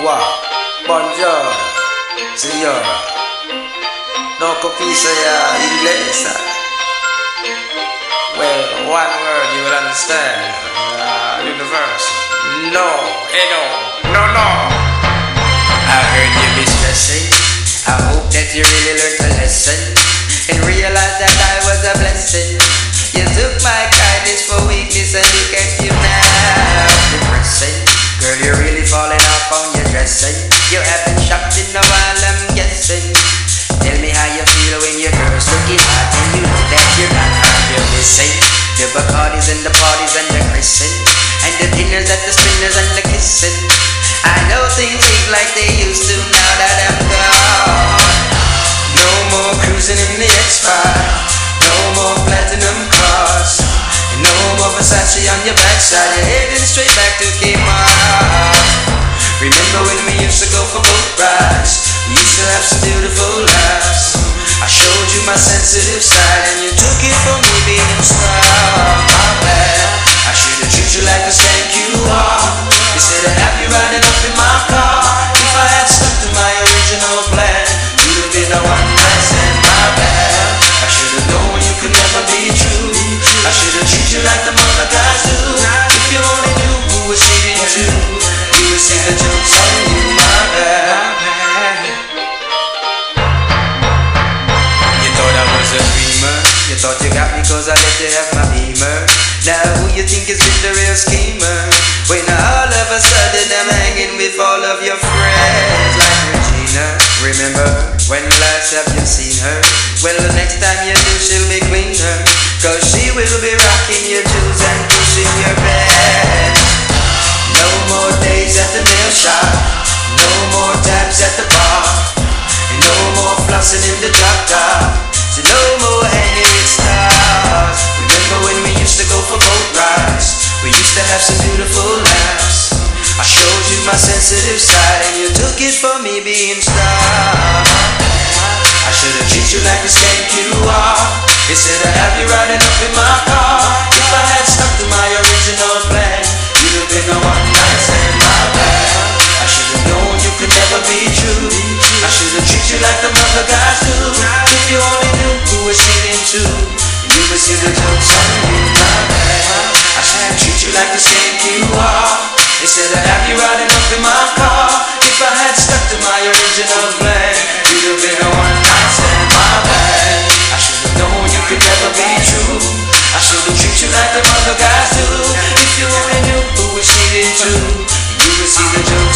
Wow, buongiorno, signora. No capisco ya inglesa. Well, one word you will understand. Uh, universal. No, eh no, no, no. Girl, you're really falling off on your dressing. You haven't shopped in a while, I'm guessing. Tell me how you feel when your girl's looking hot and you know that you're not hard. You're the Bacardis and the parties and the kissing and the dinners at the spinners and the kissing. I know things ain't like they used to now that I'm gone. Versace on your backside. You're heading straight back to Kmart. Remember when we used to go for boat rides? We used to have some beautiful lives. I showed you my sensitive side and you took it from me thought you got me cause I let you have my beamer. Now who you think is the real schemer? When all of a sudden I'm hanging with all of your friends like Regina. Remember when last have you seen her? Well the next time you do she'll be cleaner. Cause she will be rocking your jewels and pushing your bed. No more days at the nail shop. No more tabs at the bar. No more flossing in the drop top. So no more with stars. Remember when we used to go for boat rides? We used to have some beautiful laughs. I showed you my sensitive side and you took it for me being star. I should have treated you like the skank you are. Instead of have you riding up in my car. this the joke's on you, my bag. I should've treat you like the same you are. Instead, I'd have you riding up in my car. If I had stuck to my original plan, you'd have been a one night stand, my bad. I should have known you could never be true. I should have treated you like the other guys do. If you only knew who was cheating to, you would see the joke.